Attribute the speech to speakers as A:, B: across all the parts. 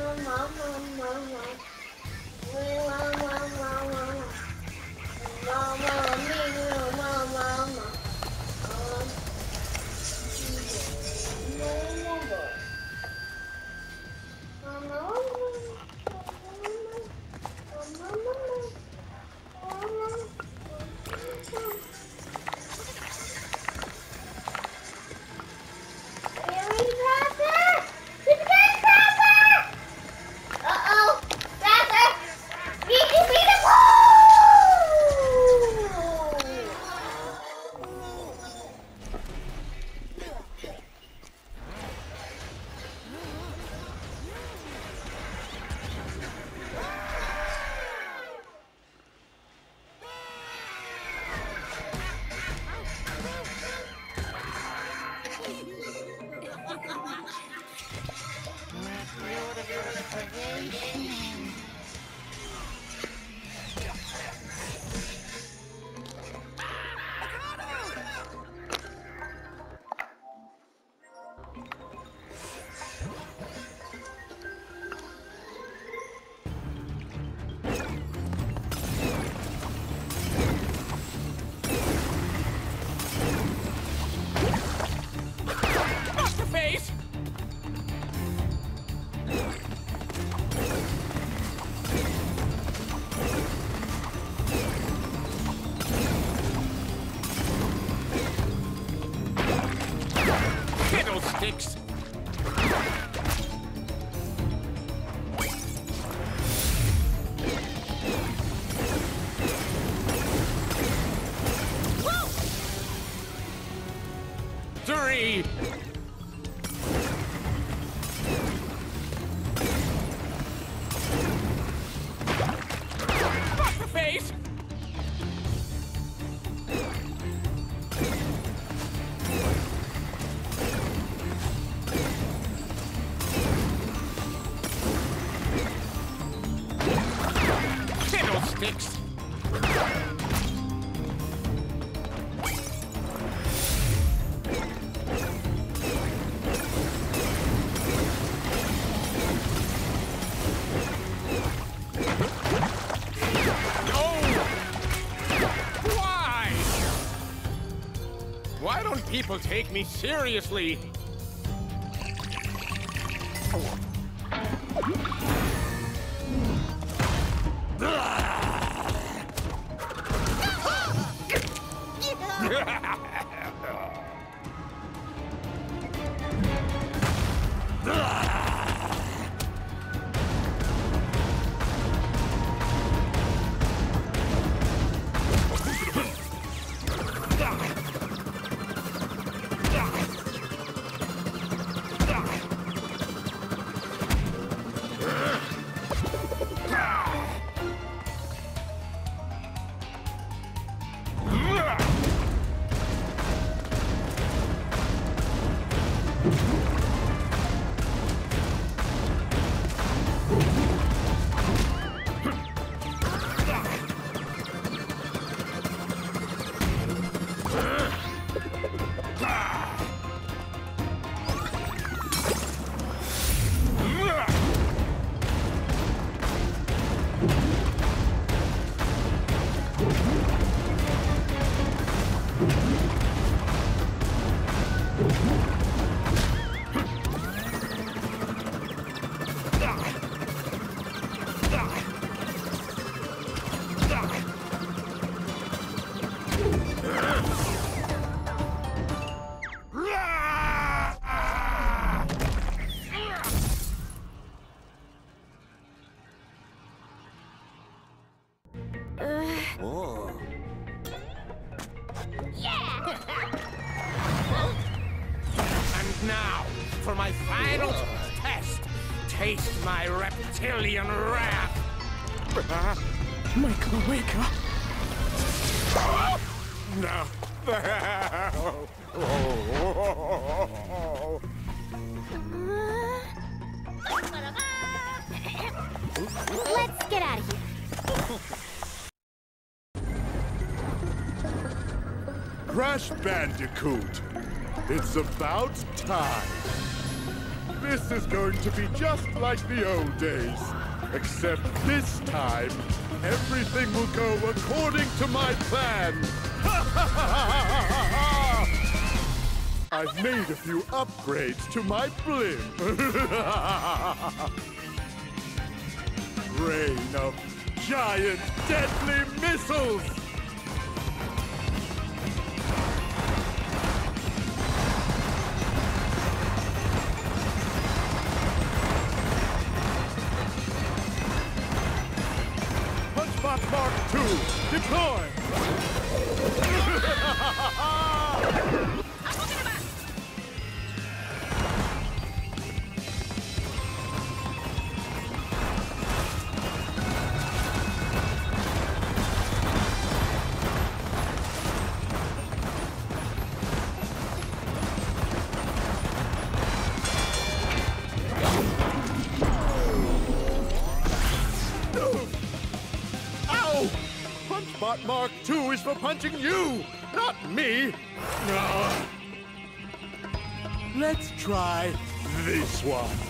A: mama, mama, mama.
B: Fury! People take me seriously?
C: Crash Bandicoot. It's about time. This is going to be just like the old days. Except this time, everything will go according to my plan. I've made a few upgrades to my blimp. Rain of giant deadly missiles! Ha ha ha! Mark II is for punching you, not me! Let's try this one.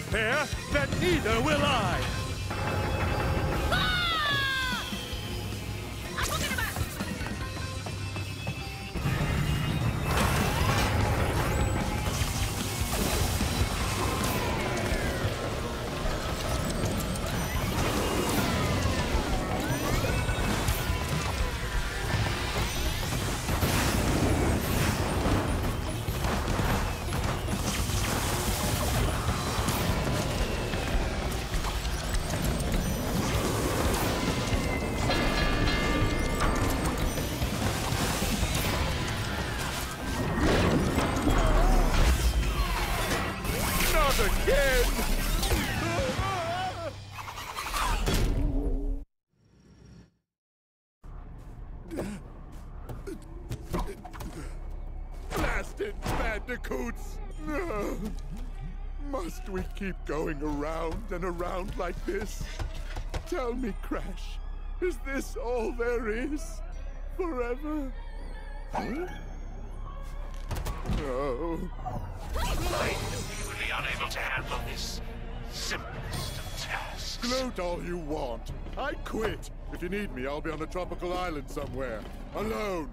C: Play then neither will I. keep going around and around like this? Tell me, Crash, is this all there is? forever. No. Oh.
D: I would be unable to handle this simplest of tasks.
C: Gloat all you want. I quit. If you need me, I'll be on a tropical island somewhere. Alone.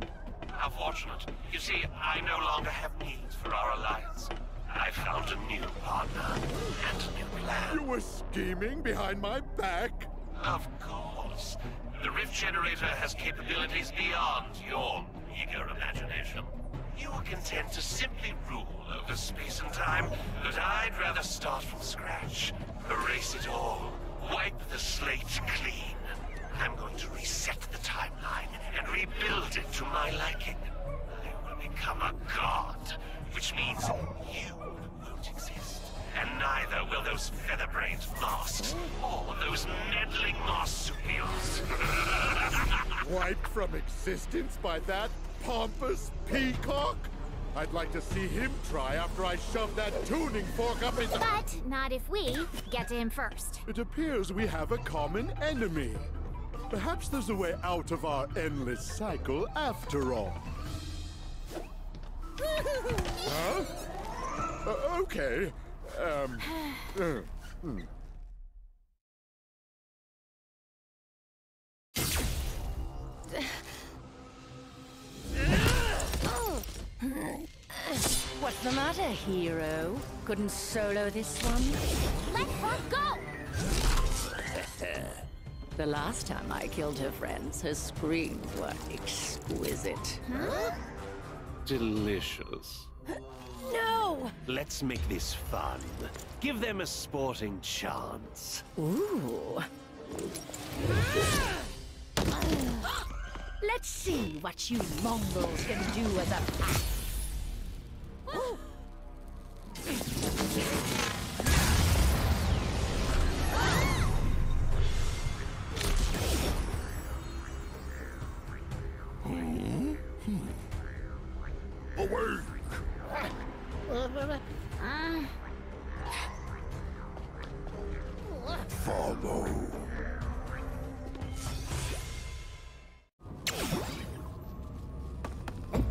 D: How fortunate. You see, I no longer have needs for our alliance. I found a new partner and a new plan.
C: You were scheming behind my back?
D: Of course. The Rift Generator has capabilities beyond your eager imagination. You were content to simply rule over space and time, but I'd rather start from scratch. Erase it all. Wipe the slate clean. I'm going to reset the timeline and rebuild it to my liking. I will become a god, which means you won't exist. And neither will those feather-brained masks or those meddling marsupials.
C: Wiped from existence by that pompous peacock? I'd like to see him try after I shove that tuning fork up his...
E: But not if we get to him first.
C: It appears we have a common enemy. Perhaps there's a way out of our endless cycle after all. Huh? Uh, okay. Um. uh, hmm.
F: What's the matter, hero? Couldn't solo this one?
E: Let her go!
F: The last time I killed her friends, her screams were exquisite.
D: Delicious.
F: No!
D: Let's make this fun. Give them a sporting chance.
F: Ooh. Let's see what you Mongols can do as a pack.
C: Follow.
E: The ah.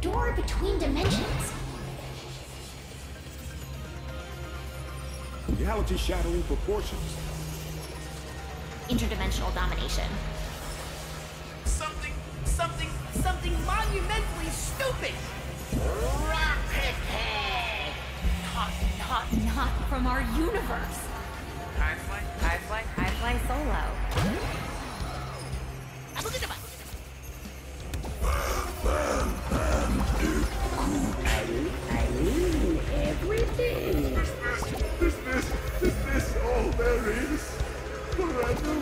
E: door between dimensions.
G: Reality shattering proportions.
E: Interdimensional domination.
H: Something, something, something monumentally stupid! Rocket head!
E: Not, not, not from our universe.
H: I fly, I fly, I fly solo.
C: I mean everything. Is this, is
H: this,
E: is this all
F: there is? Forever?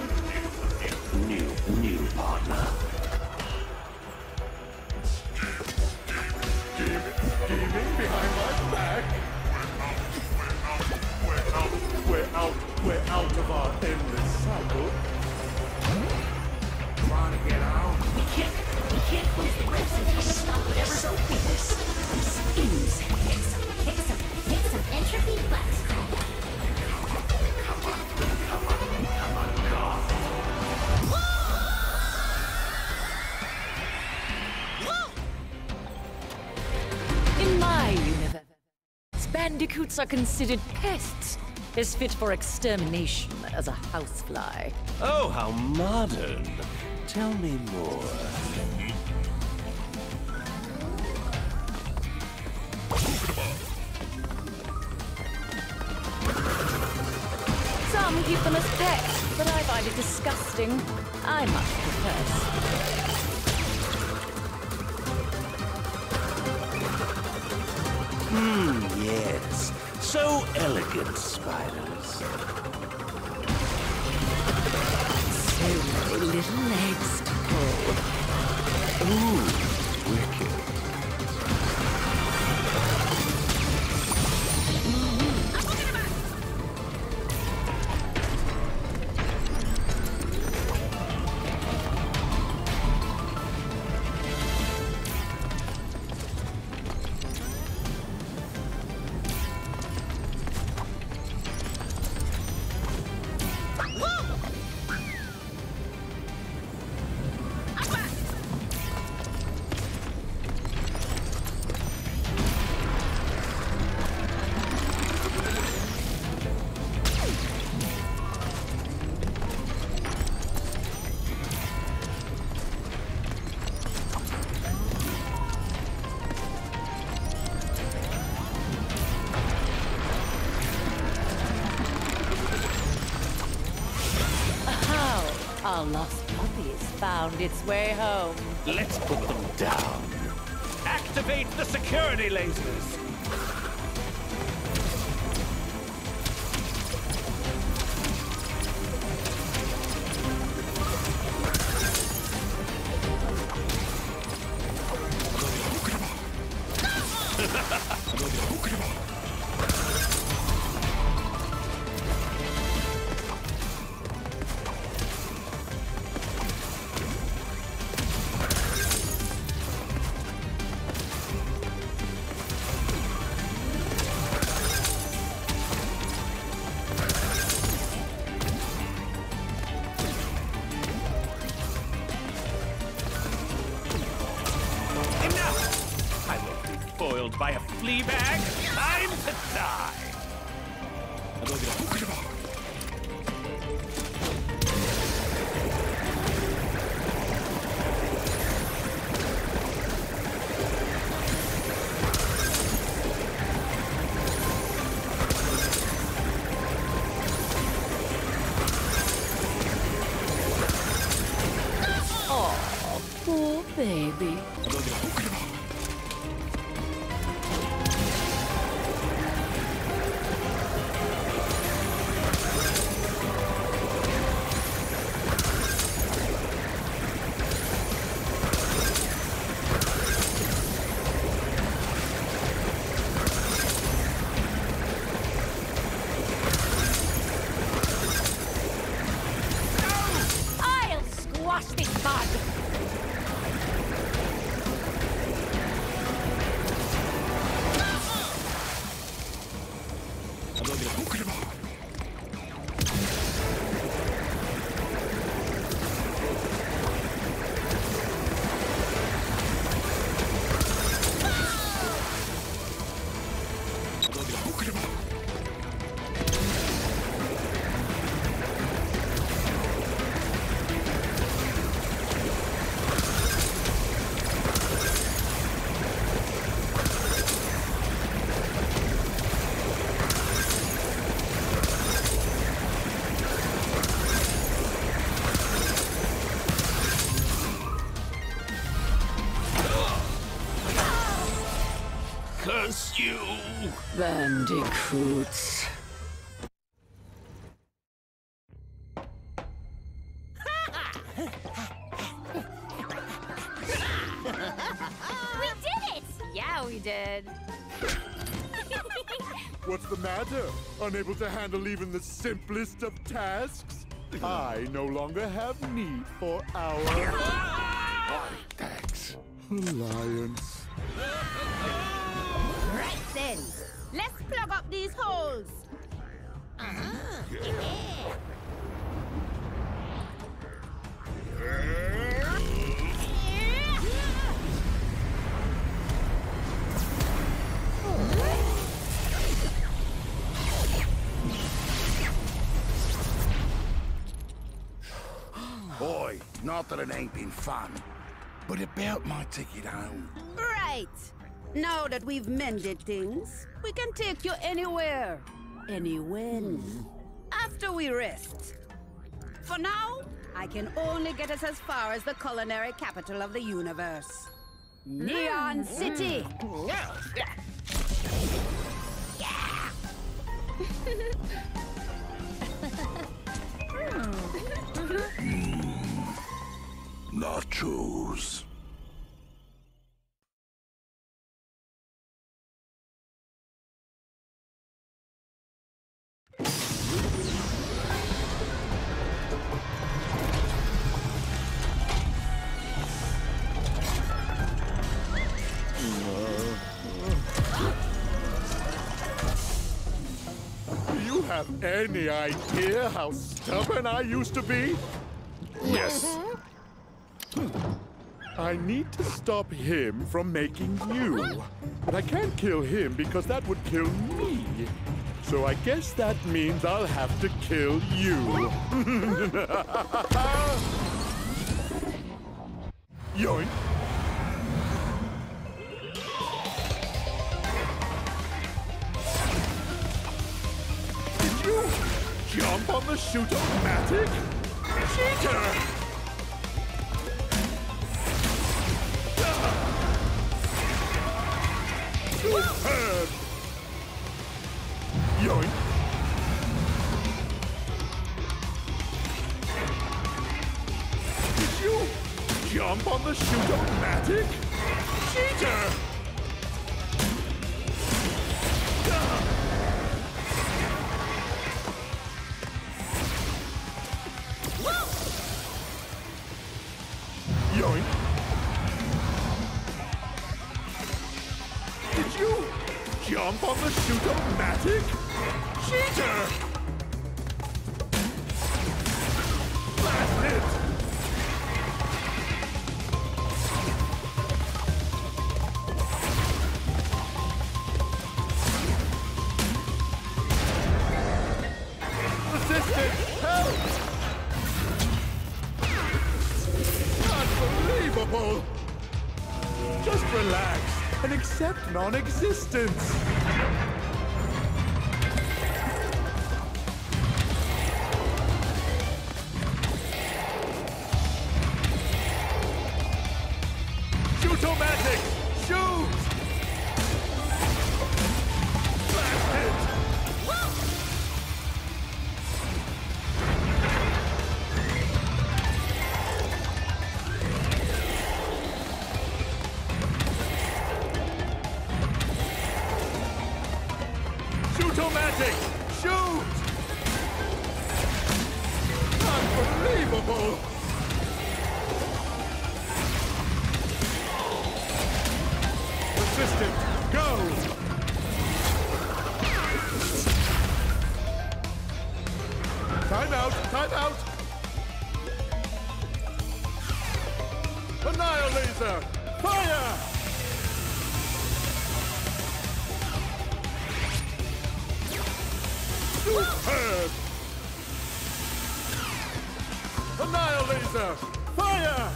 F: Bandicoots are considered pests, as fit for extermination as a housefly.
D: Oh, how modern. Tell me more.
F: Some keep them as pets, but I find it disgusting. I must confess.
D: Hmm, yes. So elegant, spiders.
F: So many little legs to pull.
D: Ooh,
F: A lost puppy's found its way home.
B: Let's put them down. Activate the security lasers. You!
F: Bandicoots.
E: We did it!
F: Yeah, we did.
C: What's the matter? Unable to handle even the simplest of tasks? I no longer have need for our
G: Thanks.
C: alliance.
I: Let's plug up these holes.
G: Boy, not that it ain't been fun, but about my ticket home.
I: Right. Now that we've mended things, we can take you anywhere, anywhen. Hmm. After we rest. For now, I can only get us as far as the culinary capital of the universe. Neon hmm. City!
G: Hmm.
C: Nachos. You have any idea how stubborn I used to be?
G: Yes.
C: I need to stop him from making you. But I can't kill him because that would kill me. So I guess that means I'll have to kill you. Yoink. Jump on the shoot-o-matic? Cheater! Superb! Yoink! Did you jump on the shoot-o-matic? Cheater! On the shoot-o-matic? Cheater! Superb! Annihilator! Fire!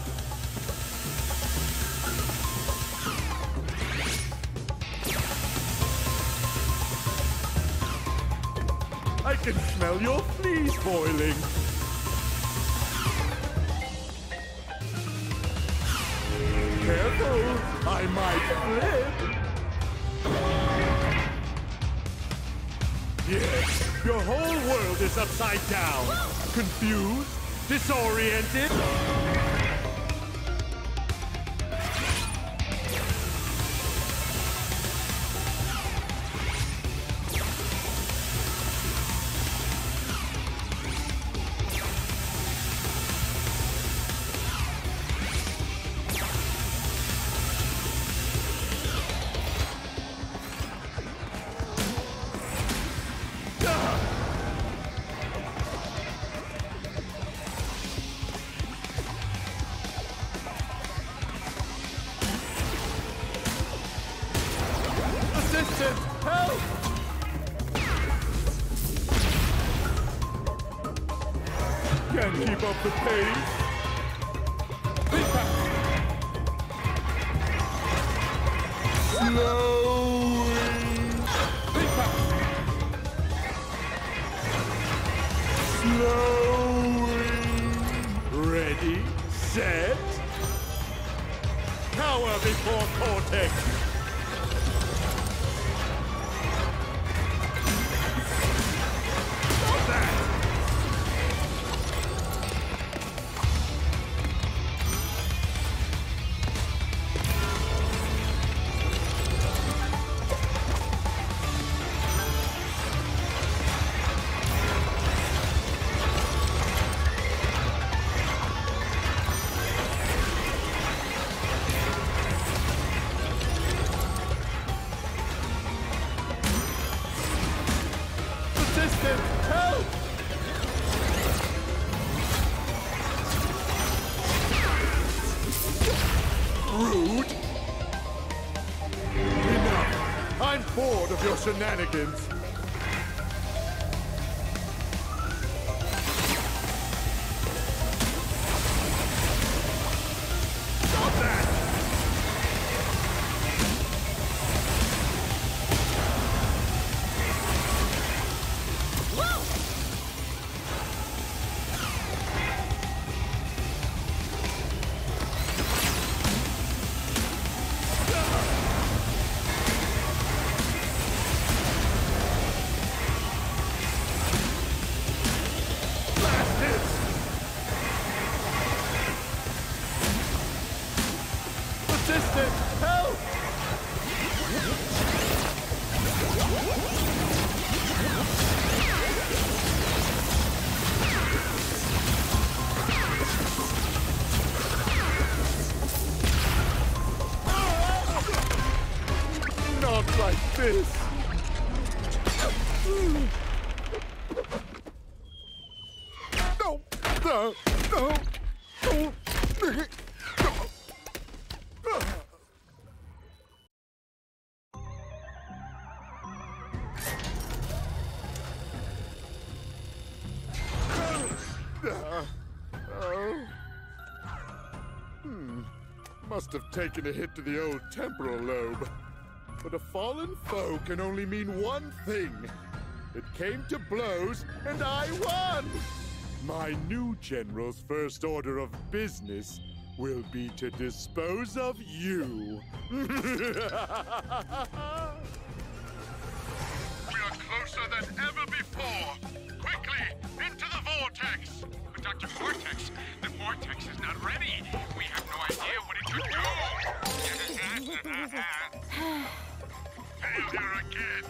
C: I can smell your fleas boiling. Careful, I might flip. Your whole world is upside down. Confused? Disoriented? Shenanigans! Must have taken a hit to the old temporal lobe. But a fallen foe can only mean one thing. It came to blows, and I won! My new general's first order of business will be to dispose of you.
J: We are closer than ever before. Quickly, into the vortex.
B: But Dr. Cortex, the vortex is not ready. We have no idea what it could do.
J: Failure again.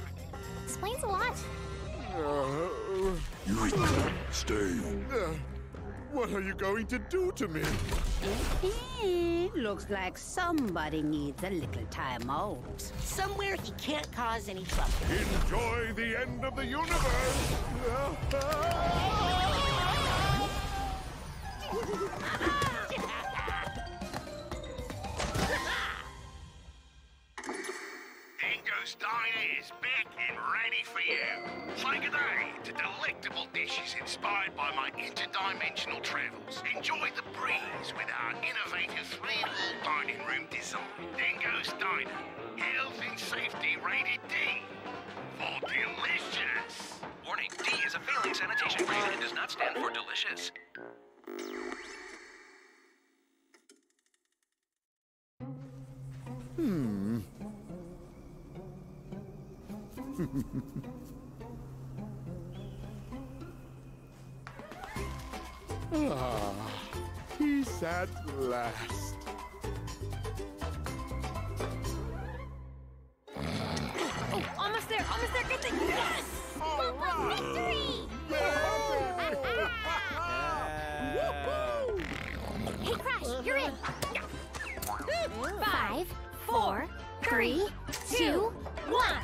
E: Explains a lot.
K: You stay.
C: uh, what are you going to do to me?
I: Looks like somebody needs a little time out.
L: Somewhere he can't cause any trouble.
J: Enjoy the end of the universe.
G: is back and ready for you. Say good day to delectable dishes inspired by my interdimensional travels. Enjoy the breeze with our innovative three-wall dining room design. Dingo's Diner, health and safety rated D for delicious.
B: Warning, D is a failing sanitation grade and does not stand for delicious.
C: Hmm. Ah, peace at last.
E: Oh, almost there, almost there. Get the yes! Football victory! hey, Crash, you're in. Five, four, three, two, one.